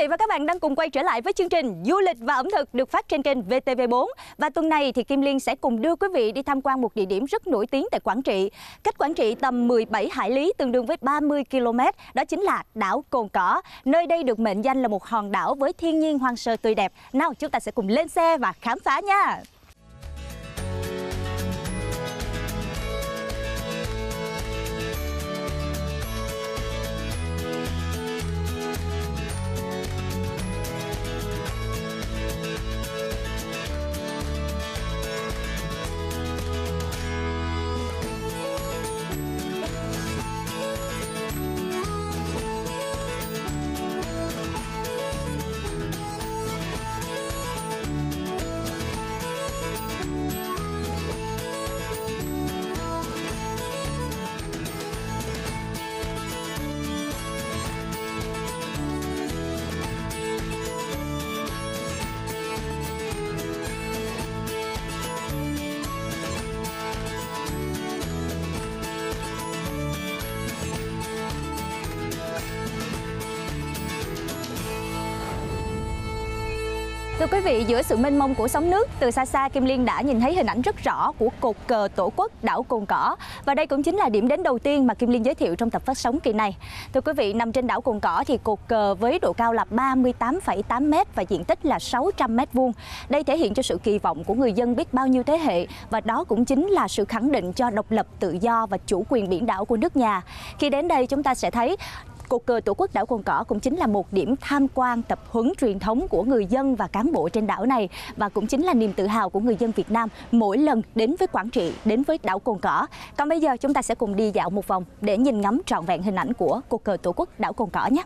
vị và các bạn đang cùng quay trở lại với chương trình Du lịch và ẩm thực được phát trên kênh VTV4 và tuần này thì Kim Liên sẽ cùng đưa quý vị đi tham quan một địa điểm rất nổi tiếng tại Quảng Trị. Cách Quảng Trị tầm 17 hải lý tương đương với 30 km, đó chính là đảo Cồn Cỏ. Nơi đây được mệnh danh là một hòn đảo với thiên nhiên hoang sơ tươi đẹp. Nào chúng ta sẽ cùng lên xe và khám phá nha. Thưa quý vị, giữa sự mênh mông của sóng nước, từ xa xa Kim Liên đã nhìn thấy hình ảnh rất rõ của cột cờ tổ quốc đảo Cồn Cỏ. Và đây cũng chính là điểm đến đầu tiên mà Kim Liên giới thiệu trong tập phát sóng kỳ này. Thưa quý vị, nằm trên đảo Cồn Cỏ thì cột cờ với độ cao là 38,8 m và diện tích là 600 m vuông. Đây thể hiện cho sự kỳ vọng của người dân biết bao nhiêu thế hệ và đó cũng chính là sự khẳng định cho độc lập, tự do và chủ quyền biển đảo của nước nhà. Khi đến đây chúng ta sẽ thấy Cột cờ Tổ quốc đảo Cồn Cỏ cũng chính là một điểm tham quan tập huấn truyền thống của người dân và cán bộ trên đảo này và cũng chính là niềm tự hào của người dân Việt Nam mỗi lần đến với Quảng Trị, đến với đảo Cồn Cỏ. Còn bây giờ chúng ta sẽ cùng đi dạo một vòng để nhìn ngắm trọn vẹn hình ảnh của cột cờ Tổ quốc đảo Cồn Cỏ nhé.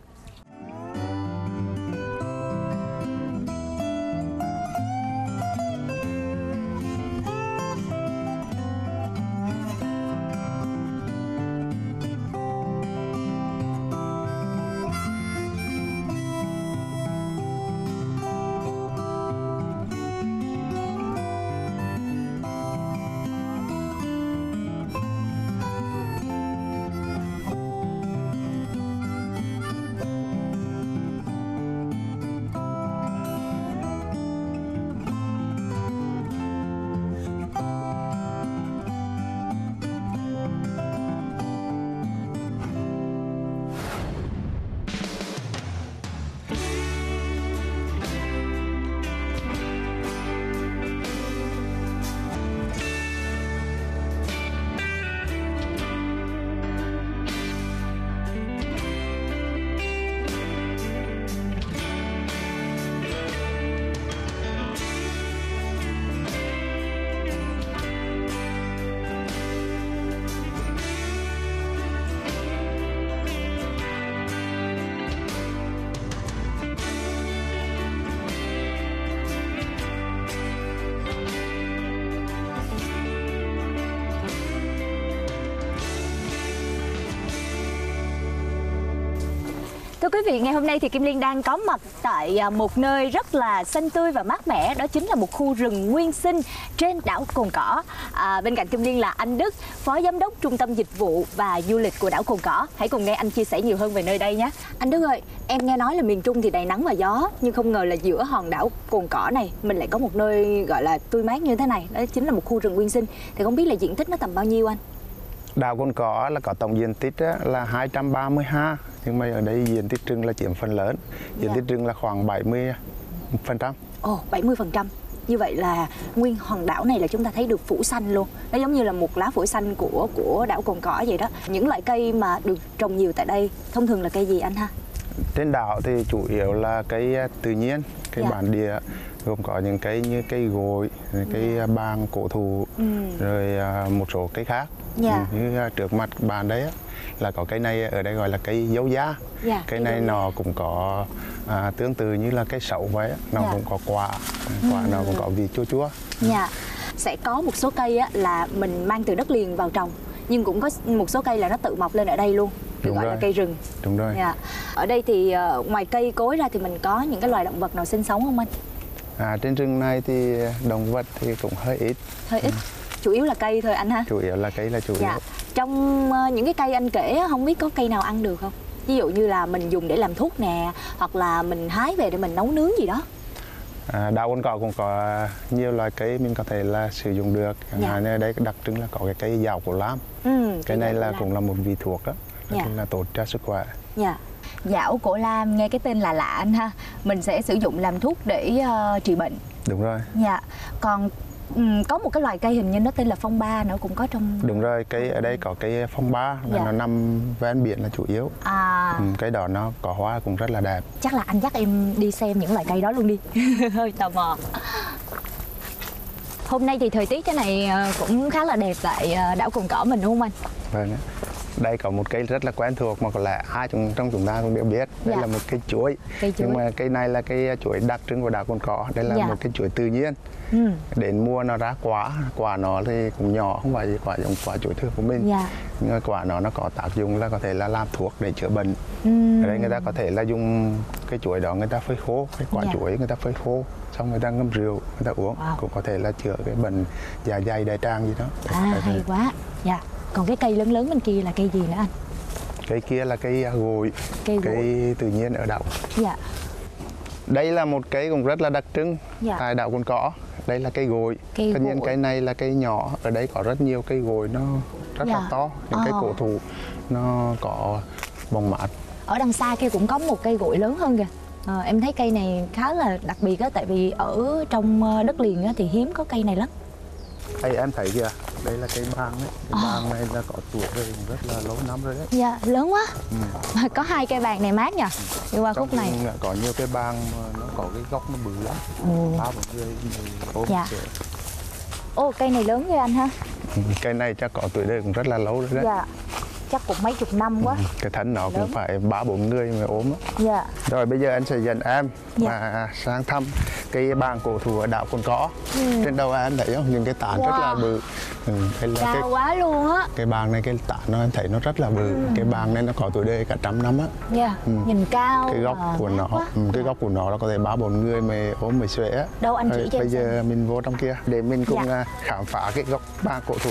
Quý vị, ngày hôm nay thì Kim Liên đang có mặt tại à, một nơi rất là xanh tươi và mát mẻ Đó chính là một khu rừng nguyên sinh trên đảo Cồn Cỏ. À, Bên cạnh Kim Liên là anh Đức, Phó Giám đốc Trung tâm Dịch vụ và Du lịch của đảo Cồn Cỏ. Hãy cùng nghe anh chia sẻ nhiều hơn về nơi đây nhé. Anh Đức ơi, em nghe nói là miền Trung thì đầy nắng và gió Nhưng không ngờ là giữa hòn đảo Cồn Cỏ này Mình lại có một nơi gọi là tươi mát như thế này Đó chính là một khu rừng nguyên sinh. Thì không biết là diện tích nó tầm bao nhiêu anh? Đảo Cồn Cỏ là có tổng diện tích là 230 ha nhưng mà ở đây diện tích rừng là chiếm phần lớn. Diện Dạ. tích rừng là khoảng 70 phần trăm. Ồ, 70% như vậy là nguyên hòn đảo này là chúng ta thấy được phủ xanh luôn. Nó giống như là một lá phổi xanh của của đảo cồn cỏ vậy đó. Những loại cây mà được trồng nhiều tại đây thông thường là cây gì anh ha? Trên đảo thì chủ yếu là cây à, tự nhiên cây Dạ. bản địa gồm có những cây như cây gội rồi cây à, bàng cổ thụ Ừ. rồi à, một số cây khác. Dạ. Như trước mặt bạn đấy là có cây này ở đây gọi là cây dấu da Dạ, cây này nó cũng có à, tương tự như là cây sậu vậy nó Dạ. cũng có quả quả nó cũng có vị chua chua Dạ. Sẽ có một số cây á, là mình mang từ đất liền vào trồng nhưng cũng có một số cây là nó tự mọc lên ở đây luôn được gọi là rồi. cây rừng. đúng rồi Dạ. Ở đây thì ờ, ngoài cây cối ra thì mình có những cái loài động vật nào sinh sống không anh? À, trên rừng này thì động vật thì cũng hơi ít, Hơi ít. Chủ yếu là cây thôi anh ha. chủ yếu là cây là chủ Dạ. yếu. Trong ờ, những cái cây anh kể không biết có cây nào ăn được không? ví dụ như là mình dùng để làm thuốc nè hoặc là mình hái về để mình nấu nướng gì đó À, đào cồn cỏ cũng có nhiều loại cây mình có thể là sử dụng được. Chẳng Dạ. hạn như đây đặc trưng là có cái cây dạo cổ lam. ừ, Cái này là cũng là một vị thuốc đó, Dạ. là tốt cho sức khỏe. dạ dảo cổ lam nghe cái tên là lạ anh ha mình sẽ sử dụng làm thuốc để ờ, trị bệnh Đúng rồi. dạ còn ừm, có một cái loài cây hình như nó tên là phong ba nữa cũng có trong Đúng rồi, cây ở đây có cây phong ba và Dạ. nó nằm ven biển là chủ yếu. à Ừ, cái đó nó có hoa cũng rất là đẹp. chắc là anh dắt em đi xem những loài cây đó luôn đi hơi tò mò hôm nay thì thời tiết thế này ờ, cũng khá là đẹp tại ờ, đảo cồn cỏ mình đúng không anh Vâng. Đây có một cây rất là quen thuộc mà có lẽ ai trong trong chúng ta cũng đều biết. Đây Dạ. là một cây chuối. Cây chuối. Nhưng mà cây này là cây chuối đặc trưng của đảo Cồn Cỏ. Đây là Dạ. một cây chuối tự nhiên. ừ Đến mùa nó ra quả, quả nó thì cũng nhỏ không phải quả giống quả chuối thường của mình. dạ Nhưng mà quả nó nó có tác dụng là có thể là làm thuốc để chữa bệnh. Ừm, Ở đây người ta có thể là dùng cái chuối đó người ta phơi khô, cái quả Dạ. chuối người ta phơi khô xong người ta ngâm rượu người ta uống Wow. cũng có thể là chữa cái bệnh dạ dày đại tràng gì đó. à hay quá dạ còn cái cây lớn lớn bên kia là cây gì nữa anh Cây kia là cây à, gội, Cây gội. cây tự nhiên ở đảo. dạ Đây là một cây cũng rất là đặc trưng Dạ. tại đảo Cồn Cỏ. Đây là cây gội. Cây Tất nhiên cây này là cây nhỏ, ở đây có rất nhiều cây gội nó rất Dạ. là to, những cây Ờ. cổ thụ nó có bóng mát. ở đằng xa kia cũng có một cây gội lớn hơn kìa Ờ, em thấy cây này khá là đặc biệt á tại vì ở trong ờ, đất liền á thì hiếm có cây này lắm Đây em thấy kìa, đây là cây bàng đấy. Cây bàng này là có tuổi rồi cũng rất là lâu năm rồi đấy. dạ lớn quá có hai cây vàng này mát nha đi qua khúc này có nhiều cây bàng mà nó có cái gốc nó bự lắm. Ồ. Ba một người ôm Dạ. sữa. ô cây này lớn ghê anh ha Ừ, Cây này chắc có tuổi đời cũng rất là lâu rồi đấy. dạ chắc cũng mấy chục năm quá Cái thân nó cũng phải ba bốn người mới á. dạ Rồi bây giờ anh sẽ dẫn em Dạ. mà sang thăm cây bàng cổ thụ ở đảo Cồn Cỏ. Ừ. Trên đầu em thấy không? Những cái tán rất là Wow. bự. Ừ, đây là cái cao quá luôn á cái bàng này cái tán nó em thấy nó rất là bự. Ừ. Cái bàng này nó có tuổi đời cả trăm năm á. dạ nhìn cao Cái gốc mà của nó, quá. ừ, cái gốc của nó là có thể ba bốn người mới ôm mới xuể á. Đâu, anh chỉ Rồi, cho em Bây giờ mình vô trong kia để mình cùng Dạ. à, khám phá cái gốc bàng cổ thụ.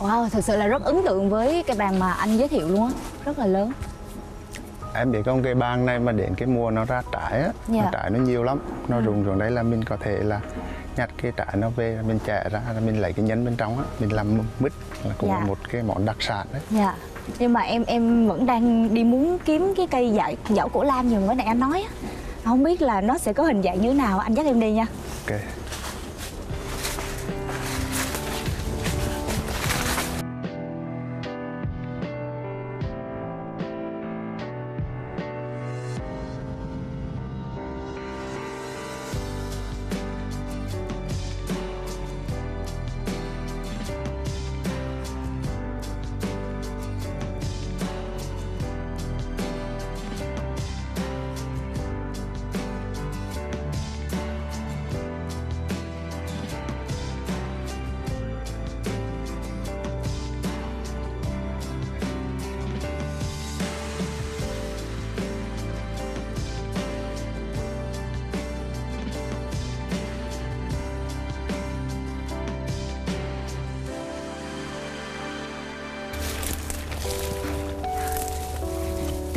Wow thật sự là rất ấn tượng với cây bàn mà anh giới thiệu luôn á rất là lớn Em biết không cái bàng này mà đến cái mùa nó ra trái á, Dạ. nó trái nó nhiều lắm. Nó Ừ. rụng xuống đấy là mình có thể là nhặt cái trái nó về mình chẻ ra là mình lấy cái nhánh bên trong á, mình làm mứt là cũng Dạ. là một cái món đặc sản đấy. Dạ. Nhưng mà em em vẫn đang đi muốn kiếm cái cây dại dảo cổ lam như vừa nãy anh nói á. Không biết là nó sẽ có hình dạng như thế nào, anh dắt em đi nha. Ok.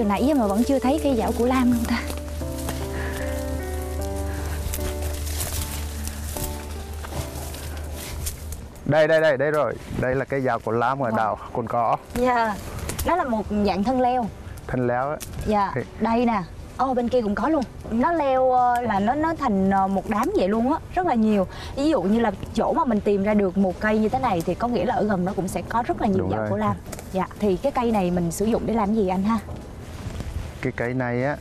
Từ nãy giờ mà vẫn chưa thấy cây dảo cổ lam luôn ta. Đây đây đây đây rồi. Đây là cây dạo của lam ở Wow. đảo Cồn Cỏ. Dạ. Nó là một dạng thân leo. Thân léo á. Dạ. Thì- Đây nè. Ồ bên kia cũng có luôn. Nó leo ờ, là nó nó thành ờ, một đám vậy luôn á, rất là nhiều. Ví dụ như là chỗ mà mình tìm ra được một cây như thế này thì có nghĩa là ở gần nó cũng sẽ có rất là nhiều Đúng dạo rồi. cổ lam. Dạ. Thì cái cây này mình sử dụng để làm gì anh ha? Cái cây này á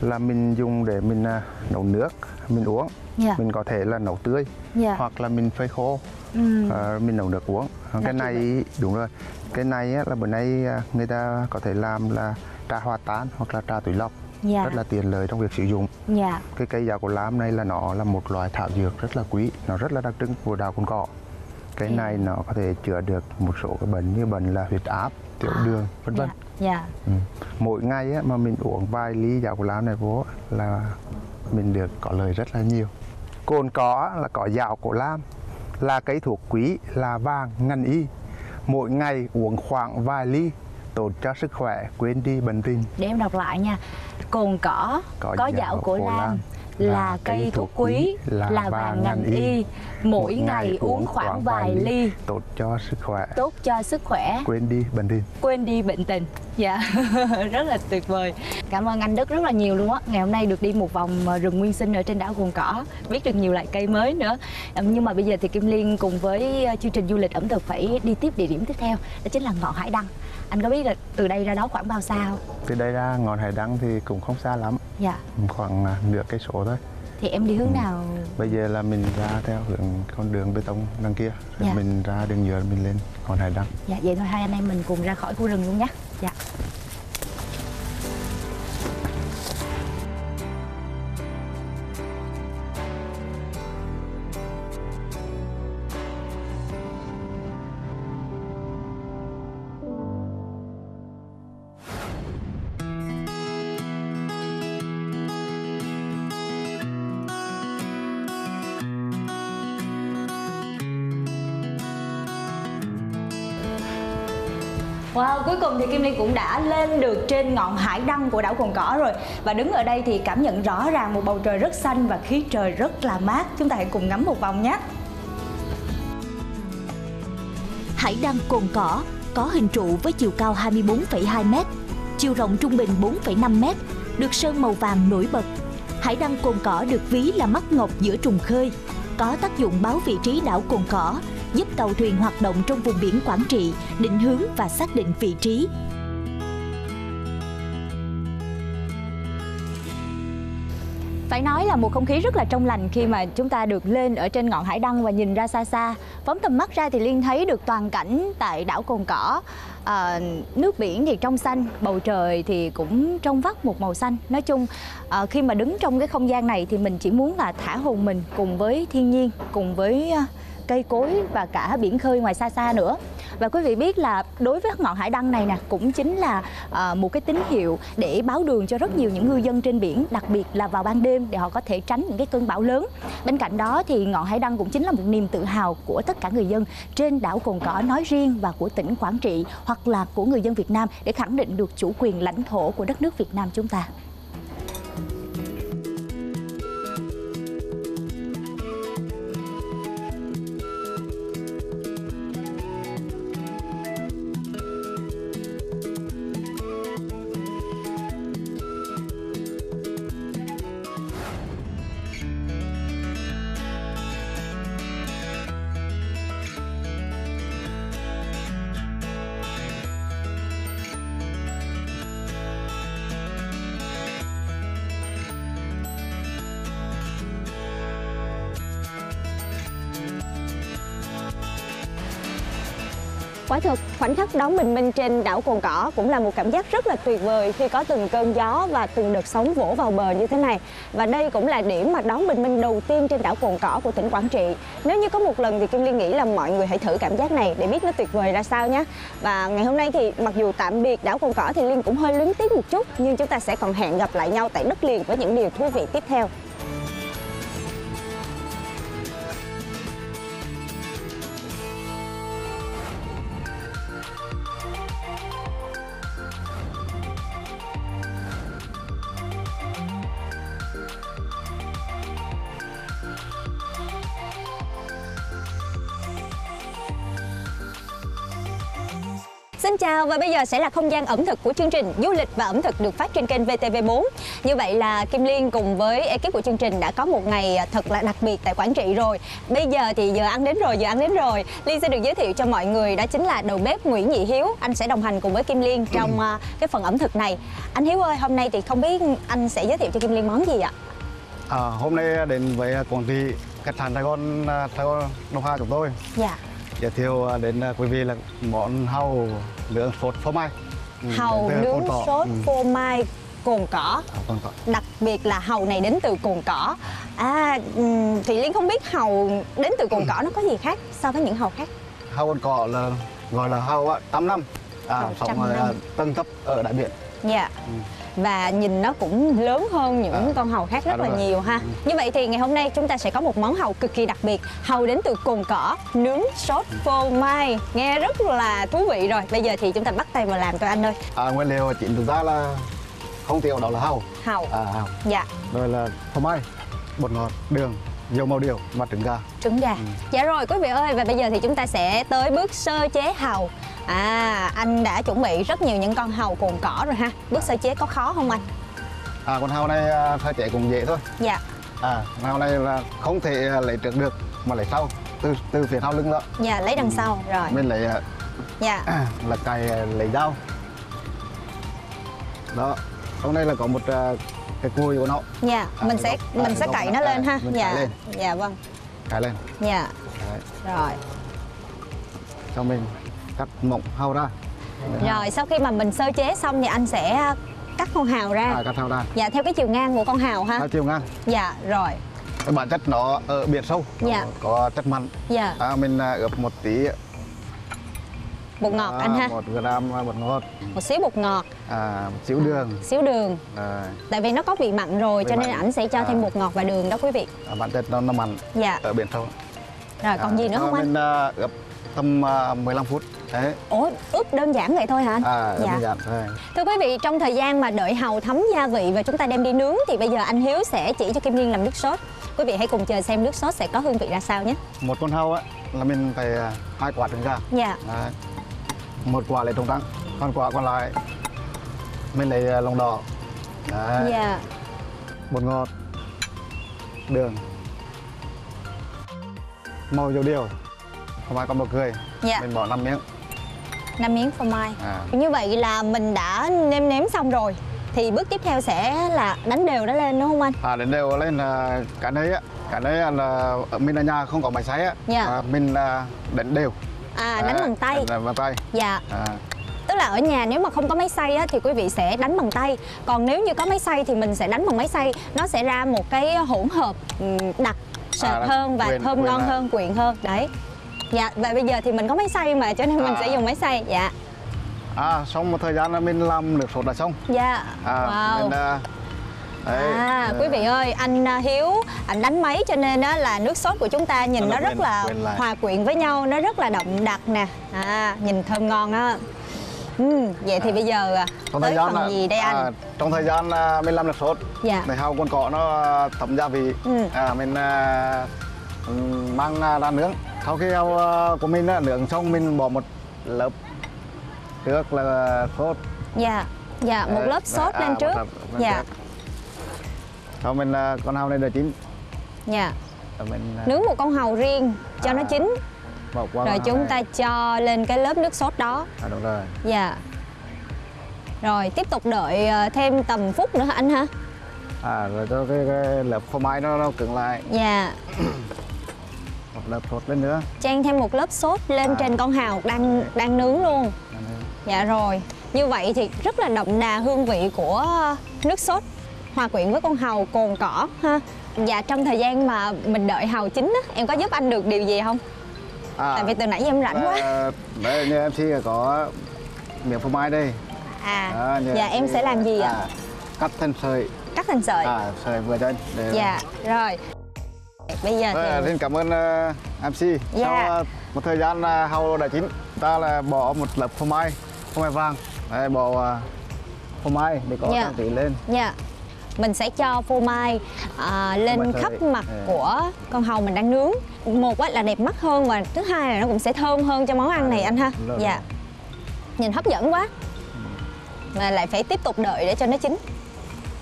là mình dùng để mình à, nấu nước, mình uống. Dạ. Mình có thể là nấu tươi Dạ. hoặc là mình phơi khô. Ừ. Ờ, mình nấu nước uống Còn Đặc cái này đúng rồi cái này á, là bữa nay à, người ta có thể làm là trà hoa tán hoặc là trà túi lọc Dạ. rất là tiện lợi trong việc sử dụng Dạ. cái cây dạo cổ lam này là nó là một loại thảo dược rất là quý nó rất là đặc trưng của đảo cồn cỏ cái Ừ. này nó có thể chữa được một số cái bệnh như bệnh là huyết áp tiểu đường vân vân. Dạ. Dạ. ừ. mỗi ngày á, mà mình uống vài ly cổ lam này vô là mình được có lời rất là nhiều. Cồn cỏ là có dạo cổ lam là cây thuốc quý là vàng ngân y. Mỗi ngày uống khoảng vài ly tốt cho sức khỏe quên đi bệnh tình. Để em đọc lại nha. Cồn cỏ có, Có dạo dạo cổ cổ lam. Lam, là cây thuốc quý là vàng ngành y. mỗi ngày uống khoảng vài ly. tốt cho sức khỏe. Tốt cho sức khỏe. Quên đi bệnh tình. Quên đi bệnh tình. Dạ. Rất là tuyệt vời. Cảm ơn anh đức rất là nhiều luôn á. Ngày hôm nay được đi một vòng ờ, rừng nguyên sinh ở trên đảo cồn cỏ. Biết được nhiều loại cây mới nữa. Ờ, nhưng mà bây giờ thì kim liên cùng với ờ, chương trình du lịch ẩm thực phải đi tiếp địa điểm tiếp theo. Đó chính là ngọn hải đăng anh có biết là từ đây ra đó khoảng bao xa không? Từ đây ra ngọn hải đăng thì cũng không xa lắm. Dạ. Khoảng à, nửa cây số thôi. Thì em đi hướng nào? Bây giờ là mình ra theo hướng con đường bê tông đằng kia. Rồi Dạ. mình ra đường nhựa mình lên ngọn hải đăng. Dạ vậy thôi hai anh em mình cùng ra khỏi khu rừng luôn nhé. Dạ thì Kim Liên cũng đã lên được trên ngọn hải đăng của đảo Cồn Cỏ rồi. Và đứng ở đây thì cảm nhận rõ ràng một bầu trời rất xanh và khí trời rất là mát. Chúng ta hãy cùng ngắm một vòng nhé. Hải đăng cồn cỏ có hình trụ với chiều cao 24,2 m, chiều rộng trung bình 4,5 m, được sơn màu vàng nổi bật. Hải đăng cồn cỏ được ví là mắt ngọc giữa trùng khơi, có tác dụng báo vị trí đảo cồn cỏ, giúp tàu thuyền hoạt động trong vùng biển Quảng Trị định hướng và xác định vị trí. Phải nói là một không khí rất là trong lành khi mà chúng ta được lên ở trên ngọn hải đăng và nhìn ra xa xa. Phóng tầm mắt ra thì Liên thấy được toàn cảnh tại đảo Cồn Cỏ. À, Nước biển thì trong xanh, bầu trời thì cũng trong vắt một màu xanh. Nói chung à, khi mà đứng trong cái không gian này thì mình chỉ muốn là thả hồn mình cùng với thiên nhiên Cùng với à, cây cối và cả biển khơi ngoài xa xa nữa. Và quý vị biết là đối với ngọn hải đăng này nè cũng chính là à, một cái tín hiệu để báo đường cho rất nhiều những ngư dân trên biển đặc biệt là vào ban đêm để họ có thể tránh những cái cơn bão lớn. Bên cạnh đó thì ngọn hải đăng cũng chính là một niềm tự hào của tất cả người dân trên đảo cồn cỏ nói riêng và của tỉnh quảng trị hoặc là của người dân việt nam để khẳng định được chủ quyền lãnh thổ của đất nước việt nam chúng ta. Quả thực, khoảnh khắc đón bình minh trên đảo Cồn Cỏ cũng là một cảm giác rất là tuyệt vời khi có từng cơn gió và từng đợt sóng vỗ vào bờ như thế này. Và đây cũng là điểm mà đón bình minh đầu tiên trên đảo Cồn Cỏ của tỉnh Quảng Trị. Nếu như có một lần thì Kim Liên nghĩ là mọi người hãy thử cảm giác này để biết nó tuyệt vời ra sao nhé. Và ngày hôm nay thì mặc dù tạm biệt đảo Cồn Cỏ thì Liên cũng hơi luyến tiếc một chút nhưng chúng ta sẽ còn hẹn gặp lại nhau tại đất liền với những điều thú vị tiếp theo. Xin chào và bây giờ sẽ là không gian ẩm thực của chương trình Du lịch và ẩm thực được phát trên kênh VTV4. Như vậy là Kim Liên cùng với ekip của chương trình đã có một ngày thật là đặc biệt tại Quảng Trị rồi. Bây giờ thì giờ ăn đến rồi, giờ ăn đến rồi. Liên sẽ được giới thiệu cho mọi người đó chính là đầu bếp Nguyễn Nhị Hiếu. Anh sẽ đồng hành cùng với Kim Liên trong à, cái phần ẩm thực này. Anh Hiếu ơi, hôm nay thì không biết anh sẽ giới thiệu cho Kim Liên món gì ạ? À, hôm nay đến với Quảng Trị, khách sạn Sài Gòn, à, Sài Gòn Đông Hà chúng tôi dạ giới thiệu à, đến à, quý vị là món hàu nướng sốt phô mai. Ừ, Hàu nướng sốt Ừ, phô mai cồn cỏ. à, Cồn Cỏ. đặc biệt là hàu này đến từ cồn cỏ. À thì liên không biết hàu đến từ cồn cỏ nó có gì khác so với những hàu khác? Hàu Cồn Cỏ là gọi là hàu á, trăm năm, à, sống à, tầng thấp ở đại biển. dạ và nhìn nó cũng lớn hơn những À. con hàu khác rất À, là rồi. nhiều ha. Như vậy thì ngày hôm nay chúng ta sẽ có một món hàu cực kỳ đặc biệt, hàu đến từ cồn cỏ nướng sốt phô mai. Nghe rất là thú vị rồi. Bây giờ thì chúng ta bắt tay vào làm thôi anh ơi. à, nguyên liệu chính chúng ta là không thiếu đó là hàu Hàu. à, hàu Dạ, rồi là phô mai bột ngọt đường dầu màu điều và trứng gà trứng gà. Ừ. Dạ rồi quý vị ơi và bây giờ thì chúng ta sẽ tới bước sơ chế hàu. À, anh đã chuẩn bị rất nhiều những con hàu cồn cỏ rồi ha. Bước sơ chế có khó không anh? à con hàu này à, sơ chế cũng dễ thôi Dạ, à hàu này là không thể à, lấy trước được mà lấy sau từ từ phía sau lưng đó dạ lấy đằng sau rồi. mình lấy à, Dạ. là cày à, lấy dao đó trong đây là có một à, cái cùi của nó Dạ, À, mình sẽ đúng. mình À, sẽ cậy nó À, lên ha. Dạ. cậy lên. Dạ vâng. cài lên Dạ. Đấy. Rồi. cho mình cắt mỏng hàu ra Rồi sau khi mà mình sơ chế xong thì anh sẽ cắt con hàu ra. à, cắt hàu ra Dạ theo cái chiều ngang của con hàu ha. theo chiều ngang Dạ rồi. cái bản chất nó ở biển sâu Dạ. có chất mặn Dạ. à, mình à, ướp một tí Bột ngọt à, anh ha. một gram à, bột ngọt Một xíu bột ngọt, à, một xíu đường xíu đường. à, Tại vì nó có vị mặn rồi Vị cho nên mặn. ảnh sẽ cho thêm À. bột ngọt và đường đó quý vị. à, bản chất nó, nó mặn Dạ. ở biển sâu Rồi còn À, gì nữa không à, anh? mình à, ướp tầm à, 15 phút đấy Ủa ướp đơn giản vậy thôi hả anh? à dạ. đơn giản thôi Thưa quý vị, trong thời gian mà đợi hàu thấm gia vị và chúng ta đem đi nướng thì bây giờ anh Hiếu sẽ chỉ cho Kim Liên làm nước sốt. Quý vị hãy cùng chờ xem nước sốt sẽ có hương vị ra sao nhé. một con hàu á là mình phải à, hai quả trứng gà Dạ. Đấy. Một quả lấy trống trắng còn quả còn lại mình lấy à, lòng đỏ Đấy. Dạ. bột ngọt đường màu dầu điều không ai con bột cười Dạ. mình bỏ 5 miếng năm miếng phô mai. à. Như vậy là mình đã nêm nếm xong rồi. Thì bước tiếp theo sẽ là đánh đều nó lên đúng không anh? à đến đều lên là cái đấy á cái đấy là mình ở nhà không có máy xay á Dạ. à, mình à, đánh đều À đánh Đấy, bằng tay. đánh bằng tay Dạ. à, Tức là ở nhà nếu mà không có máy xay á, thì quý vị sẽ đánh bằng tay. Còn nếu như có máy xay thì mình sẽ đánh bằng máy xay. Nó sẽ ra một cái hỗn hợp đặc sệt À, hơn và quyện- thơm quyện ngon lại. hơn, quyện hơn. Đấy. Dạ, và bây giờ thì mình có máy xay mà cho nên mình À. sẽ dùng máy xay. Dạ. à xong một thời gian là mình làm nước sốt là xong Dạ. à, wow. mình, à, đấy, À, à, quý vị ơi, anh à, Hiếu, anh đánh máy cho nên đó là nước sốt của chúng ta nhìn Nó nó rất là lại. hòa quyện với nhau, nó rất là đậm đặc nè. À, nhìn thơm ngon á. Ừ, vậy thì bây giờ à, trong tới thời gian phần là- gì đây anh? à, trong thời gian à, mình làm nước sốt Dạ. để hao con cọ nó à, thấm gia vị Ừ. à, mình à, mang à, ra nướng sau khi hao à, của mình nướng xong mình bỏ một lớp trước là sốt Dạ. Dạ, một lớp sốt à, lên trước. Dạ. Sau mình à, con hao này đã chín Dạ. rồi mình à, Nướng một con hàu riêng cho nó À, chín bỏ qua rồi con chúng hàu ta này. cho lên cái lớp nước sốt đó. à, đúng rồi Dạ. Rồi tiếp tục đợi à, thêm tầm phút nữa hả anh hả? à, rồi cho cái, cái lớp phô mai nó, nó cứng lại Dạ. một lớp sốt lên nữa Trang thêm một lớp sốt lên À. trên con hàu đang đang nướng luôn. Dạ rồi. Như vậy thì rất là đậm đà hương vị của nước sốt hòa quyện với con hàu cồn cỏ ha. Dạ trong thời gian mà mình đợi hàu chín á, em có giúp anh được điều gì không? à, Tại vì từ nãy em rảnh quá. à, như MC là có miếng phô mai đây À, Đó, dạ em sẽ làm gì ạ? à, cắt thành sợi Cắt thành sợi. à, sợi vừa chân để Dạ, rồi. Bây giờ Rồi, thì xin cảm ơn uh, MC. Dạ. Sau uh, một thời gian uh, hàu đã chín, ta là bỏ một lớp phô mai, phô mai vàng. Đây, bỏ uh, phô mai để có Dạ. trang trí lên. Dạ. Mình sẽ cho phô mai à, lên khắp sợi. mặt Ừ. của con hàu mình đang nướng. Một á, là đẹp mắt hơn và thứ hai là nó cũng sẽ thơm hơn cho món ăn này anh ha. đúng. Dạ. Nhìn hấp dẫn quá. Mà lại phải tiếp tục đợi để cho nó chín.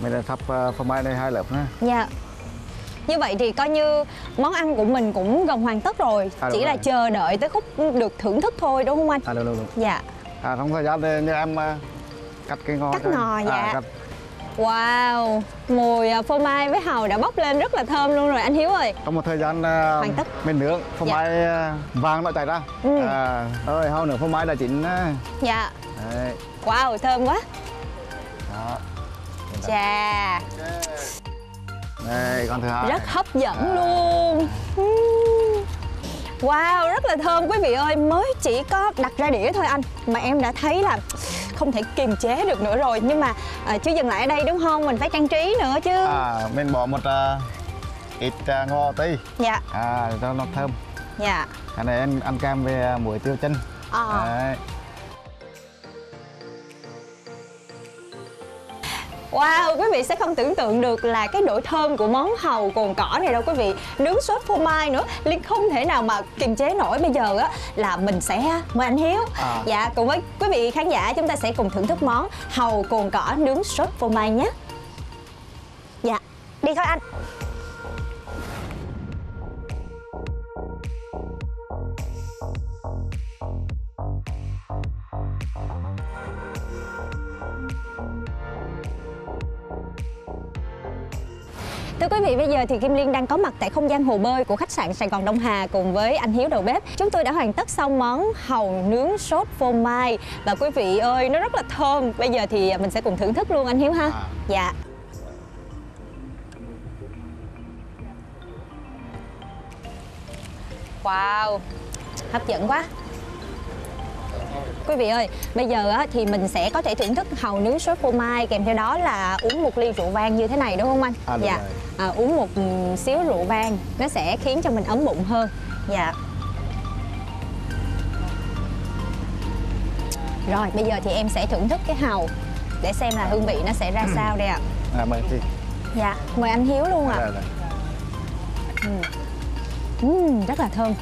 Mình đã sắp uh, phô mai này hai lớp nữa. Dạ. Như vậy thì coi như món ăn của mình cũng gần hoàn tất rồi. À, đúng Chỉ là rồi. chờ đợi tới khúc được thưởng thức thôi đúng không anh? À, được, được, được. Dạ. À, trong thời gian thì như em uh, cắt cái ngò. Cắt ngò, dạ. À, cắt. Wow, mùi à, phô mai với hàu đã bốc lên rất là thơm luôn rồi anh Hiếu ơi. Trong một thời gian Hoàn tất. uh, mình nướng, phô Dạ. mai uh, vàng nó chảy ra. Ừ. À, rồi, hàu nướng phô mai đã chín. uh, Dạ, Đấy, wow, thơm quá. đó. Chà, Đây, con thứ hai. rất hấp dẫn luôn. Uhm. Wow, rất là thơm quý vị ơi Mới chỉ có đặt ra đĩa thôi anh Mà em đã thấy là không thể kiềm chế được nữa rồi. Nhưng mà à, chưa dừng lại ở đây đúng không? Mình phải trang trí nữa chứ. À mình bỏ một à, ít à, ngò tí. Dạ. À cho nó thơm. Dạ. Cái này em ăn cam với à, muối tiêu chân. Ờ. Đấy. Wow, quý vị sẽ không tưởng tượng được là cái độ thơm của món hàu cồn cỏ này đâu quý vị. Nướng sốt phô mai nữa Liên không thể nào mà kiềm chế nổi. Bây giờ á Là mình sẽ mời anh Hiếu. À. Dạ, cùng với quý vị khán giả chúng ta sẽ cùng thưởng thức món hàu cồn cỏ nướng sốt phô mai nhé. Dạ, đi thôi anh Thưa quý vị, bây giờ thì Kim Liên đang có mặt tại không gian hồ bơi của khách sạn Sài Gòn Đông Hà cùng với anh Hiếu đầu bếp. Chúng tôi đã hoàn tất xong món hàu nướng sốt phô mai và quý vị ơi, nó rất là thơm. Bây giờ thì mình sẽ cùng thưởng thức luôn anh Hiếu ha. À. Dạ. Wow, hấp dẫn quá. Quý vị ơi, bây giờ á, thì mình sẽ có thể thưởng thức hàu nướng sốt phô mai kèm theo đó là uống một ly rượu vang như thế này đúng không anh? À, đúng dạ. rồi. À, uống một ừ, xíu rượu vang nó sẽ khiến cho mình ấm bụng hơn. Dạ. Rồi, bây giờ thì em sẽ thưởng thức cái hàu để xem là hương vị nó sẽ ra sao đây ạ. à mời chị Dạ, mời anh Hiếu luôn ạ. Đây, đây. Ừm, rất là thơm.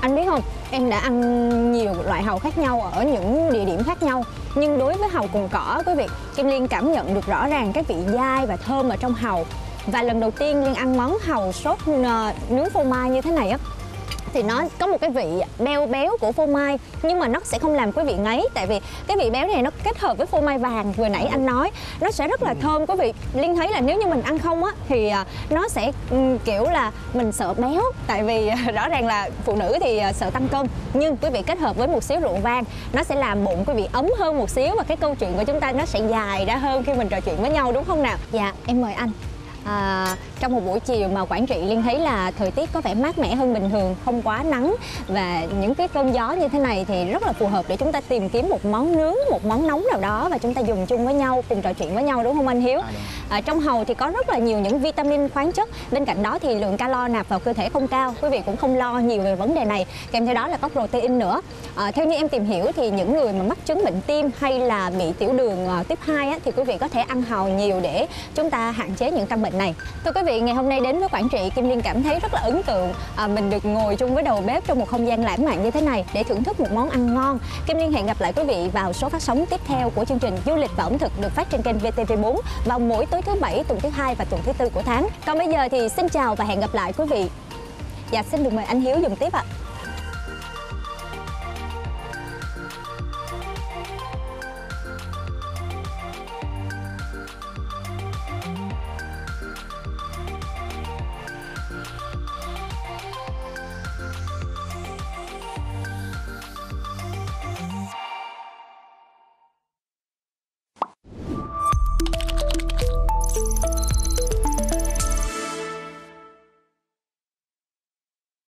Anh biết không, em đã ăn nhiều loại hàu khác nhau ở những địa điểm khác nhau. Nhưng đối với hàu cùng cỏ quý vị, Kim Liên cảm nhận được rõ ràng cái vị dai và thơm ở trong hàu. Và lần đầu tiên Liên ăn món hàu sốt ờ, nướng phô mai như thế này á thì nó có một cái vị béo béo của phô mai, nhưng mà nó sẽ không làm quý vị ngấy. Tại vì cái vị béo này nó kết hợp với phô mai vàng, vừa nãy anh nói. Nó sẽ rất là thơm quý vị liên thấy là nếu như mình ăn không á, thì à, nó sẽ kiểu là mình sợ béo. Tại vì à, rõ ràng là phụ nữ thì à, sợ tăng cân. Nhưng quý vị kết hợp với một xíu rượu vang, nó sẽ làm bụng quý vị ấm hơn một xíu. Và cái câu chuyện của chúng ta nó sẽ dài ra hơn khi mình trò chuyện với nhau, đúng không nào? Dạ em mời anh. À, trong một buổi chiều mà Quảng Trị Liên thấy là thời tiết có vẻ mát mẻ hơn bình thường, không quá nắng và những cái cơn gió như thế này thì rất là phù hợp để chúng ta tìm kiếm một món nướng, một món nóng nào đó và chúng ta dùng chung với nhau, cùng trò chuyện với nhau đúng không anh Hiếu? À. À, trong hàu thì có rất là nhiều những vitamin khoáng chất, bên cạnh đó thì lượng calo nạp vào cơ thể không cao, quý vị cũng không lo nhiều về vấn đề này. Kèm theo đó là có protein nữa. À, theo như em tìm hiểu thì những người mà mắc chứng bệnh tim hay là bị tiểu đường à, tiếp 2 á, thì quý vị có thể ăn hàu nhiều để chúng ta hạn chế những căn bệnh này. Thưa quý vị, ngày hôm nay đến với Quảng Trị, Kim Liên cảm thấy rất là ấn tượng. À, mình được ngồi chung với đầu bếp trong một không gian lãng mạn như thế này để thưởng thức một món ăn ngon. Kim Liên hẹn gặp lại quý vị vào số phát sóng tiếp theo của chương trình Du lịch và ẩm thực được phát trên kênh VTV4 vào mỗi tối thứ bảy, tuần thứ hai và tuần thứ tư của tháng. Còn bây giờ thì xin chào và hẹn gặp lại quý vị. Dạ xin được mời anh Hiếu dùng tiếp ạ.